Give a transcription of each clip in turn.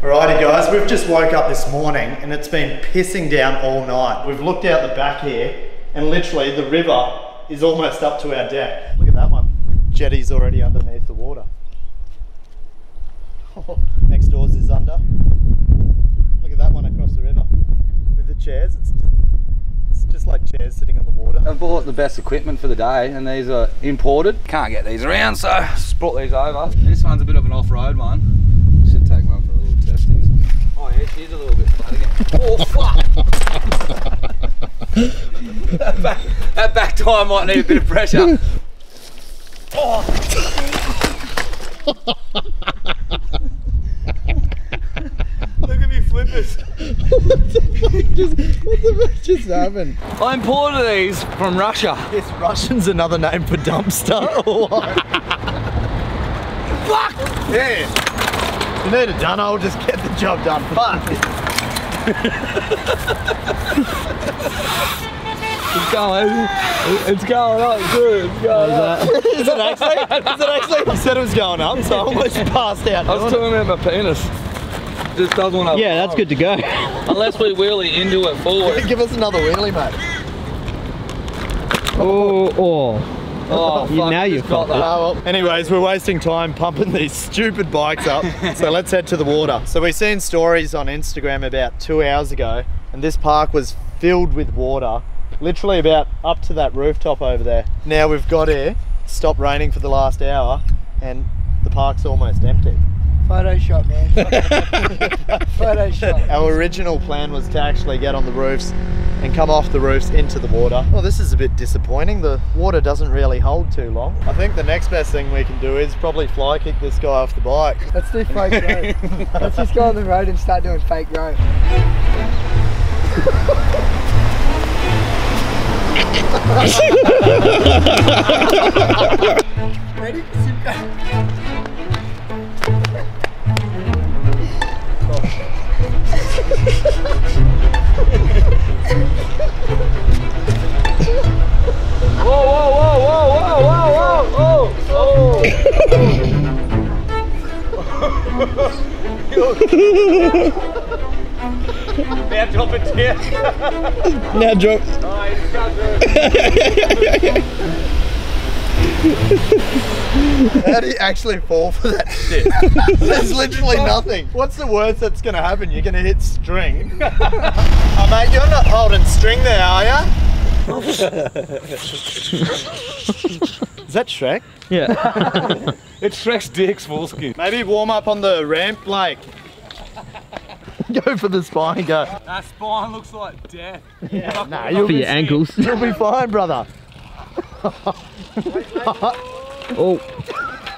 Alrighty guys, we've just woke up this morning and it's been pissing down all night. We've looked out the back here and literally the river is almost up to our deck. Look at that one. Jetty's already underneath the water. Next doors is under. Look at that one across the river. With the chairs, it's, it's just like chairs sitting on the water. I've bought the best equipment for the day and these are imported. Can't get these around so just brought these over. This one's a bit of an off-road one. Should take one for a little testing. Oh yeah, she's a little bit flat again. Oh fuck! that, back, that back tire might need a bit of pressure. Oh! Look at me flippers. just, what the fuck just happened? I imported these from Russia. Is Russian's another name for dumpster or? Fuck! Yeah. You need it done, I'll just get the job done. Fuck. It's going, it's going up good, it's going up. Is it actually? Is it actually? You said it was going up, so I almost passed out. I was talking about my penis. Just doesn't want to. Yeah, that's good to go. Unless we wheelie into it forward. Give us another wheelie, mate. Oh, oh. Oh, fuck, now you've got got that. Oh, well. Anyways, we're wasting time pumping these stupid bikes up. so let's head to the water. So we've seen stories on Instagram about two hours ago, and this park was filled with water, literally about up to that rooftop over there. Now we've got here, it's stopped raining for the last hour, and the park's almost empty. Photoshop, man. Photoshop. Our original plan was to actually get on the roofs and come off the roofs into the water. Well, this is a bit disappointing. The water doesn't really hold too long. I think the next best thing we can do is probably fly kick this guy off the bike. Let's do fake road. Let's just go on the road and start doing fake road. now drop it down. Now drop. Oh, you just can't do it. How do you actually fall for that shit? There's literally nothing. What's the worst that's gonna happen? You're gonna hit string. oh mate, you're not holding string there, are ya? Is that Shrek? Yeah. It's Shrek's dick's full skin. Maybe warm up on the ramp, like. go for the spine, go. That spine looks like death. Nah, you'll For be, your ankles. you'll be fine, brother. Oh.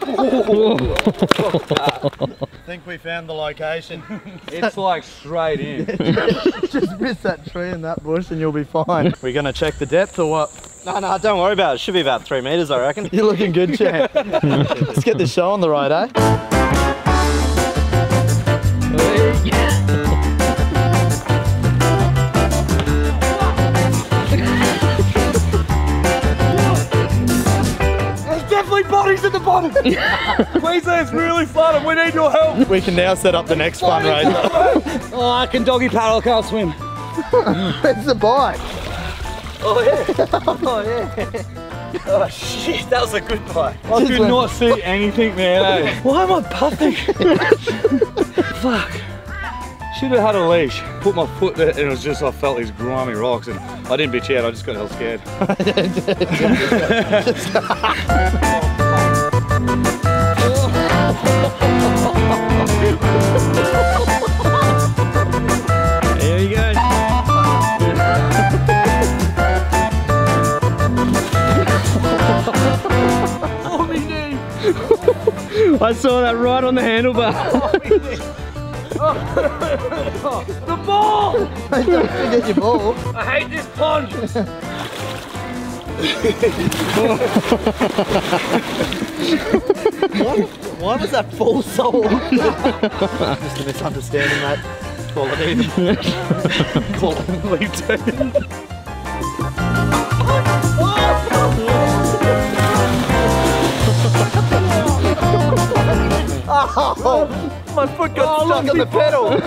think we found the location. It's like straight in. Just miss that tree and that bush and you'll be fine. We're gonna check the depth or what? No, no, don't worry about it. Should be about three meters, I reckon. You're looking good, champ. Let's get the show on the road, eh? At the bottom. Queensland's really flooded. We need your help. We can now set up the next fundraiser. Oh, I can doggy paddle. I can't swim. Where's the bike? Oh yeah. Oh yeah. Oh shit, that was a good bite. I Just could went- not see anything, man. eh? Why am I puffing? Fuck. Should have had a leash. Put my foot there, and it was just I felt these grimy rocks, and I didn't bitch out. I just got hell scared. I saw that right on the handlebar. Oh, oh. The ball! Don't forget your ball. I hate this pond. Why was that full soul? Just a misunderstanding, mate. Call it even. Call it leave two. My foot got stuck on the pedal.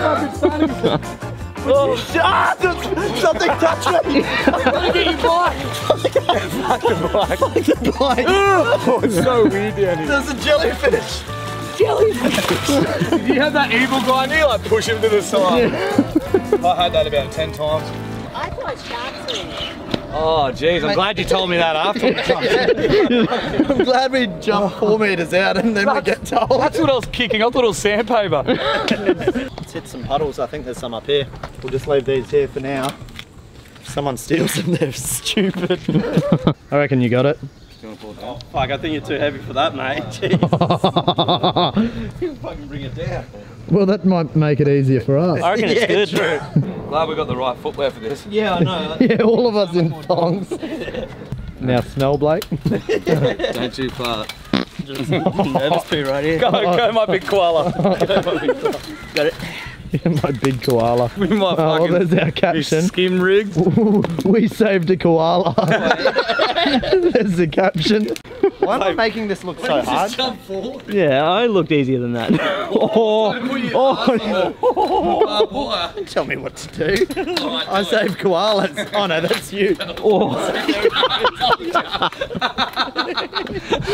oh, ah, shit! Something touched me. I'm going to get your bike. Fuck the bike. Fuck the bike. Oh, it's so weird down here. There's a jellyfish. Jellyfish. you have that evil guy and you like push him to the side. I had that about 10 times. I thought sharks were in it. Oh, jeez, I'm glad you told me that after. I'm glad we jumped four meters out and then we get told. That's what I was kicking. I thought it was sandpaper. Let's hit some puddles. I think there's some up here. We'll just leave these here for now. If someone steals them, they're stupid. I reckon you got it. Oh, fuck, I think you're too heavy for that, mate. Jeez. you fucking bring it down. Well, that might make it easier for us. I reckon it's good. Glad we got the right footwear for this. Yeah, I know. Yeah, all of us in thongs. now smell, Blake. Don't you fart. Just nervous poo right here. Go, go, my big koala. Got it. My big koala. We might Oh, fucking there's our caption. skim rigged. we saved a koala. there's the caption. Why am I making this look so hard? Jump forward. Yeah, I looked easier than that. oh, Oh, boy. Tell me what to do. I saved koalas. Oh no, that's you.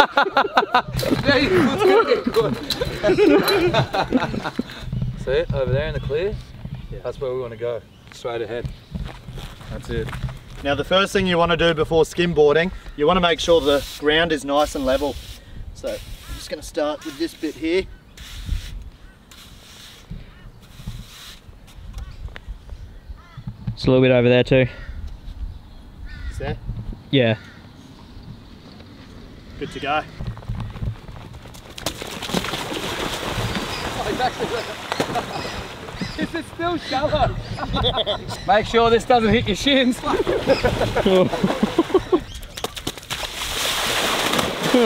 Yeah, you- it's gonna get good. See it over there in the clear? Yeah. That's where we want to go. Straight ahead. That's it. Now the first thing you want to do before skimboarding, you want to make sure the ground is nice and level. So I'm just going to start with this bit here. it's a little bit over there too. Is there? Yeah. Good to go. Oh, Is it still shallow? Make sure this doesn't hit your shins.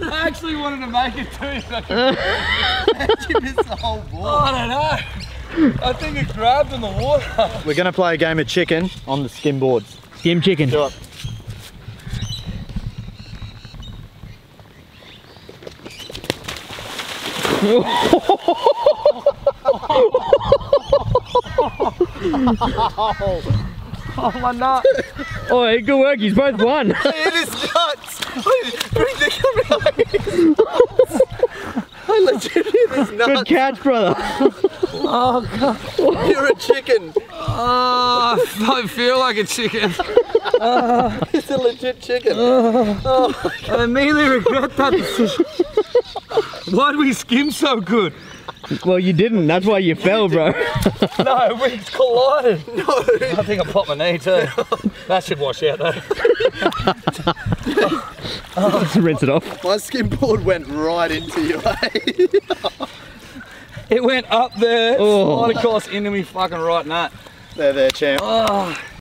I actually wanted to make it too. but you missed the whole ball. I don't know. I think it grabbed in the water. We're going to play a game of chicken on the skimboards. Skim chicken. Do it. Oh, my nut. oh, hey, good work. He's both won. It is nuts! Bring the camera I legit it is good catch, brother. You're a chicken. Oh, I feel like a chicken. It's a legit chicken. I immediately regret that decision. Why did we skim so good? Well, you didn't. That's why you fell, bro. No, we collided. No. I think I popped my knee too. That should wash out though. Let's rinse it off. My skimboard went right into you, eh? It went up there, Oh. slide across into me fucking right nut. There, there, champ. Oh,